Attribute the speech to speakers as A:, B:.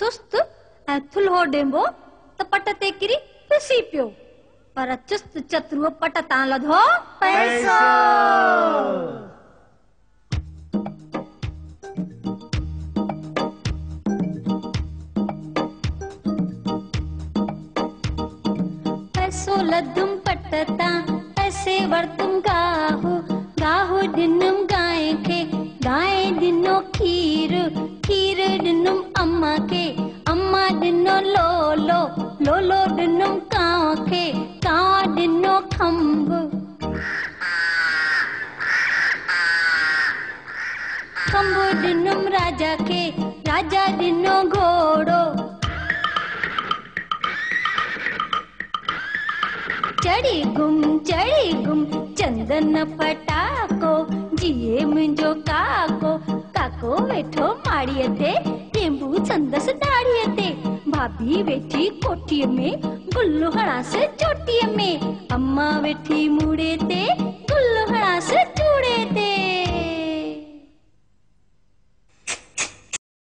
A: हो डेंबो त पट ते किरी पिसी पियो पर चुस्त चतुरो पट तां लधो पैसो पैसो लधुम पटता पैसे वरतुम गाहु ॾिनुम राजा खे राजा ॾिनो घोड़ो। चढ़ी गुम चढ़ी गुम, चंदन पटाको जिए मुंहिंजो काको काको वेठो माड़ीअ ते टेंबू संदसि दाड़ीअ ते। भाभी वेठी कोठीअ में गुल हणास चोटीअ में। अम्मा वेठी मूड़े ते